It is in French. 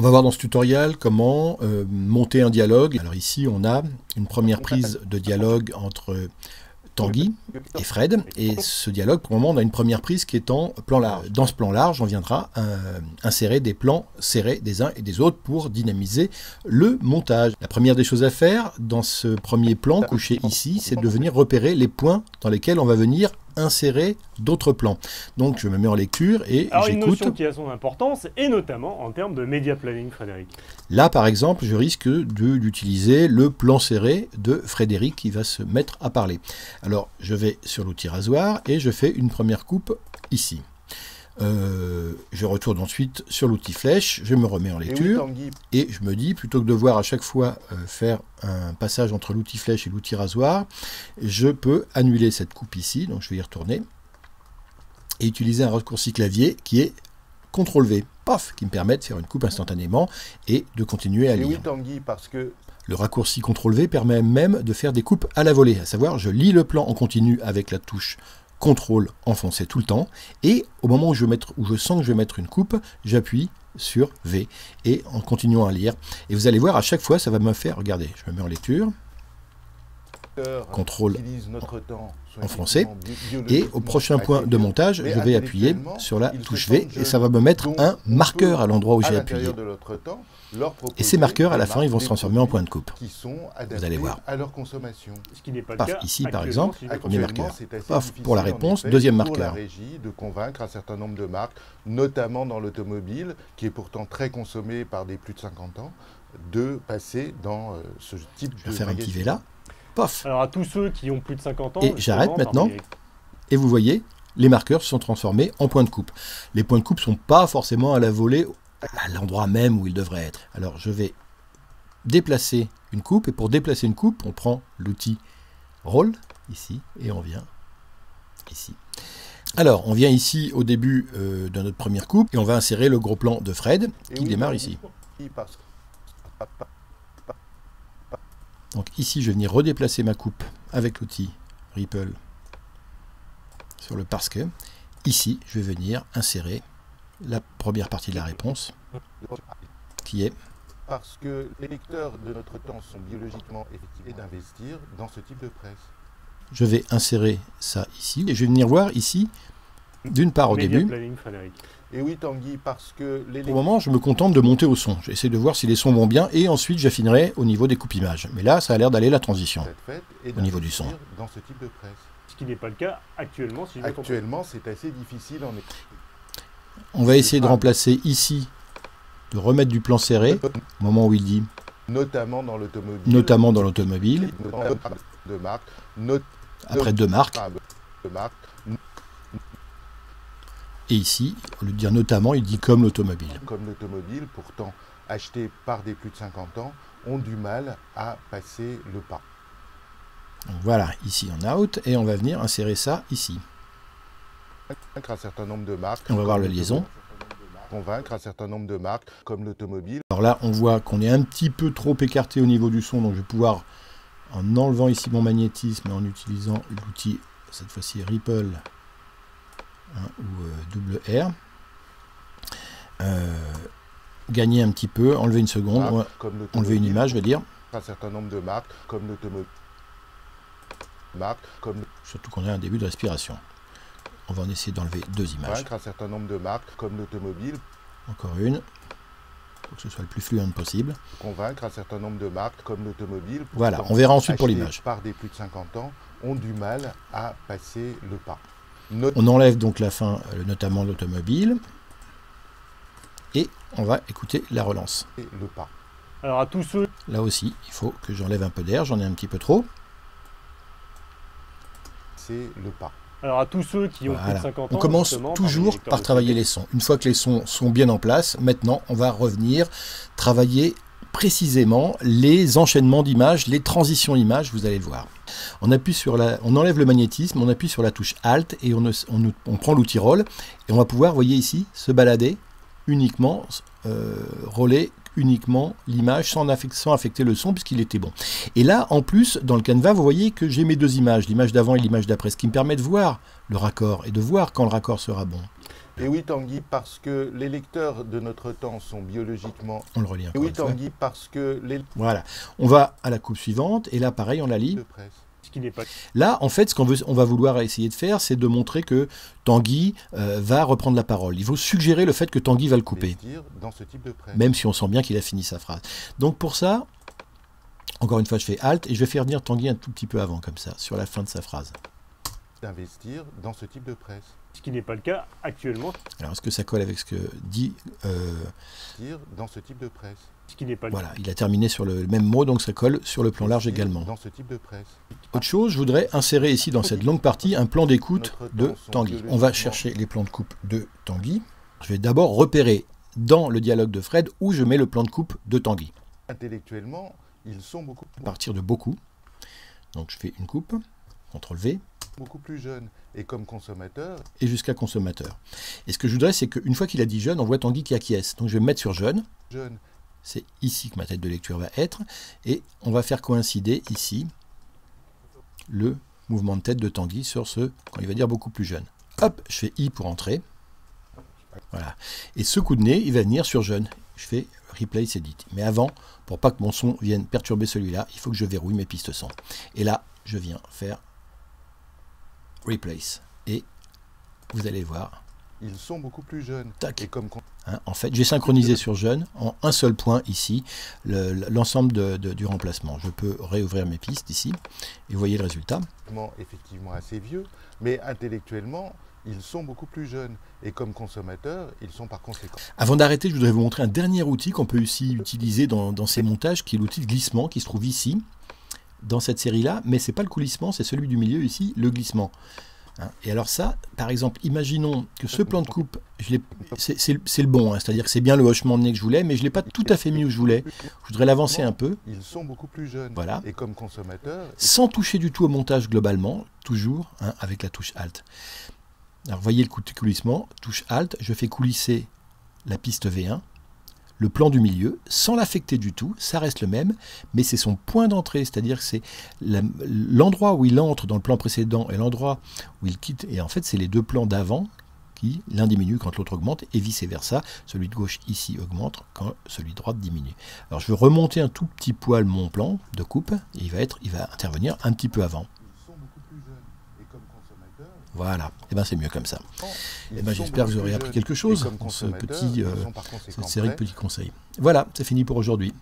On va voir dans ce tutoriel comment euh, monter un dialogue. Alors ici, on a une première prise de dialogue entre Tanguy et Fred. Et ce dialogue, pour le moment, on a une première prise qui est en plan large. Dans ce plan large, on viendra euh, insérer des plans serrés des uns et des autres pour dynamiser le montage. La première des choses à faire dans ce premier plan couché ici, c'est de venir repérer les points dans lesquels on va venir insérer d'autres plans. Donc je me mets en lecture et Alors une j'écoute. notion qui a son importance, et notamment en termes de média planning, Frédéric. Là, par exemple, je risque de- d'utiliser le plan serré de Frédéric qui va se mettre à parler. Alors, je vais sur l'outil rasoir et je fais une première coupe ici. Euh, je retourne ensuite sur l'outil flèche, je me remets en Et oui, lecture et je me dis, plutôt que de devoir à chaque fois euh, faire un passage entre l'outil flèche et l'outil rasoir, je peux annuler cette coupe ici, donc je vais y retourner, et utiliser un raccourci clavier qui est CTRL V, paf, qui me permet de faire une coupe instantanément et de continuer à et lire. oui, Tanguy, parce que Le raccourci CTRL V permet même de faire des coupes à la volée, à savoir je lis le plan en continu avec la touche CTRL enfoncé tout le temps, et au moment où je, vais mettre- où je sens que je vais mettre une coupe, j'appuie sur V, et en continuant à lire. Et vous allez voir, à chaque fois, ça va me faire, regardez, je me mets en lecture, Contrôle en français, et au prochain point de montage, je vais appuyer sur la touche V, et ça va me mettre un on marqueur à l'endroit où j'ai appuyé. Et ces marqueurs, à la fin, ils vont se transformer en points de coupe. sont allez voir. à leur consommation. Ce qui n'est pas Paf, le cas ici, par exemple, premier marqueur. Paf, pour la réponse, deuxième marqueur. de convaincre un certain nombre de marques, notamment dans l'automobile, qui est pourtant très consommée par des plus de 50 ans, de passer dans ce type Je de vais faire un petit. V là, Alors à tous ceux qui ont plus de 50 ans... Et j'arrête maintenant. Et vous voyez, les marqueurs se sont transformés en points de coupe. Les points de coupe ne sont pas forcément à la volée à l'endroit même où ils devraient être. Alors je vais déplacer une coupe, et pour déplacer une coupe, on prend l'outil Roll, ici, et on vient ici. Alors, on vient ici au début euh, de notre première coupe, et on va insérer le gros plan de Fred, qui oui, démarre ici. Donc ici, je vais venir redéplacer ma coupe avec l'outil Ripple sur le parce que. Ici, je vais venir insérer la première partie de la réponse, qui est Parce que les lecteurs de notre temps sont biologiquement effectifs et d'investir dans ce type de presse. je vais insérer ça ici, et je vais venir voir ici, d'une part au début. Et oui, Tanguy, parce que les Pour le moment, je me contente de monter au son. J'essaie de voir si les sons vont bien, et ensuite j'affinerai au niveau des coupes images. Mais là, ça a l'air d'aller la transition. Au niveau du son. dans ce type de presse. Ce qui n'est pas le cas actuellement, si. Actuellement, c'est assez difficile en On va essayer de remplacer ici, de remettre du plan serré, au moment où il dit notamment dans l'automobile, notamment dans l'automobile, après deux marques. Et ici, au lieu de dire notamment, il dit comme l'automobile. comme l'automobile, pourtant achetées par des plus de 50 ans, ont du mal à passer le pas. Donc voilà, ici en out, et on va venir insérer ça ici. Convaincre un certain nombre de marques. On va voir la liaison. Convaincre un certain nombre de marques comme l'automobile. Alors là, on voit qu'on est un petit peu trop écarté au niveau du son, donc je vais pouvoir, en enlevant ici mon magnétisme et en utilisant l'outil, cette fois-ci Ripple hein, ou euh, double R, euh, gagner un petit peu, enlever une seconde, marques comme enlever une image, je vais dire, Un certain nombre de marques comme l'automobile. Marques comme surtout qu'on a un début de respiration. On va en essayer d'enlever deux images. convaincre un certain nombre de marques comme l'automobile. Encore une, pour que ce soit le plus fluent possible. Convaincre un certain nombre de marques comme l'automobile. Voilà, on verra ensuite pour l'image. Par des plus de 50 ans, ont du mal à passer le pas. Not- On enlève donc la fin, euh, notamment l'automobile, et on va écouter la relance. le pas. Alors à tous ceux Là aussi, il faut que j'enlève un peu d'air, j'en ai un petit peu trop. C'est le pas. Alors à tous ceux qui ont plus de 50 ans, On commence toujours par travailler les sons. Une fois que les sons sont bien en place, maintenant on va revenir travailler précisément les enchaînements d'images, les transitions images, vous allez le voir. On appuie sur la, enlève le magnétisme, on appuie sur la touche Alt et on, prend l'outil Roll et on va pouvoir, voyez ici, se balader uniquement, euh, roller uniquement l'image sans, sans affecter le son puisqu'il était bon. Et là, en plus, dans le canevas, vous voyez que j'ai mes deux images, l'image d'avant et l'image d'après, ce qui me permet de voir le raccord et de voir quand le raccord sera bon. Et oui, Tanguy, parce que les lecteurs de notre temps sont biologiquement. On le relit Et oui, une fois. Tanguy, parce que les Voilà. On va à la coupe suivante, et là, pareil, on la lit. de presse. Ce qui n'est pas Là, en fait, ce qu'on veut, on va vouloir essayer de faire, c'est de montrer que Tanguy euh, va reprendre la parole. Il faut suggérer le fait que Tanguy va le couper, investir dans ce type de presse. même si on sent bien qu'il a fini sa phrase. Donc pour ça, encore une fois, je fais Alt et je vais faire dire Tanguy un tout petit peu avant, comme ça, sur la fin de sa phrase. D'investir dans ce type de presse. Ce qui n'est pas le cas actuellement. Alors, est-ce que ça colle avec ce que dit euh, dans ce type de presse. Ce qui n'est pas le Voilà, il a terminé sur le même mot, donc ça colle sur le plan large également. Dans ce type de presse. Autre chose, je voudrais insérer ici dans cette longue partie un plan d'écoute de Tanguy. On va chercher les plans de coupe de Tanguy. Je vais d'abord repérer dans le dialogue de Fred où je mets le plan de coupe de Tanguy. Intellectuellement, ils sont beaucoup, À partir de beaucoup. Donc je fais une coupe, CTRL V, beaucoup plus jeunes. Et comme consommateur, et jusqu'à consommateur. Et ce que je voudrais, c'est qu'une fois qu'il a dit jeune, on voit Tanguy qui acquiesce. Donc je vais me mettre sur jeune. jeunes. C'est ici que ma tête de lecture va être. Et on va faire coïncider ici le mouvement de tête de Tanguy sur ce, quand il va dire beaucoup plus jeune. Hop, je fais I pour entrer. Voilà. Et ce coup de nez, il va venir sur jeune. Je fais Replace Edit. Mais avant, pour pas que mon son vienne perturber celui-là, il faut que je verrouille mes pistes son. Et là, je viens faire Replace. Et vous allez voir, Ils sont beaucoup plus jeunes. tac, Et comme con- Hein, en fait, j'ai synchronisé sur jeune en un seul point ici le- l'ensemble du remplacement. Je peux réouvrir mes pistes ici et vous voyez le résultat. effectivement, effectivement assez vieux, mais intellectuellement, ils sont beaucoup plus jeunes. Et comme consommateurs, ils sont par conséquent. Avant d'arrêter, je voudrais vous montrer un dernier outil qu'on peut aussi utiliser dans, dans ces montages, qui est l'outil de glissement qui se trouve ici, dans cette série-là. Mais c'est pas le coulissement, c'est celui du milieu ici, le glissement. Hein, et alors ça, par exemple, imaginons que ce plan de coupe, c'est le- c'est le bon, hein, c'est-à-dire que c'est bien le hochement de nez que je voulais, mais je ne l'ai pas tout à fait mis où je voulais. Je voudrais l'avancer un peu. Ils sont beaucoup plus jeunes. Voilà. Et comme consommateurs, sans toucher du tout au montage globalement, toujours hein, avec la touche Alt. Alors voyez le coup de coulissement, touche Alt, je fais coulisser la piste V1, le plan du milieu, sans l'affecter du tout, ça reste le même, mais c'est son point d'entrée, c'est-à-dire que c'est l'endroit où il entre dans le plan précédent et l'endroit où il quitte, et en fait c'est les deux plans d'avant qui, l'un diminue quand l'autre augmente, et vice-versa, celui de gauche ici augmente quand celui de droite diminue. Alors je veux remonter un tout petit poil mon plan de coupe, et il va, être, il va intervenir un petit peu avant. ils sont beaucoup plus jeunes. Et comme consommateurs, Voilà, et ben c'est mieux comme ça. ils Eh ben, j'espère que vous aurez appris quelque Et chose dans ce petit, euh, cette série de petits conseils. Voilà, c'est fini pour aujourd'hui.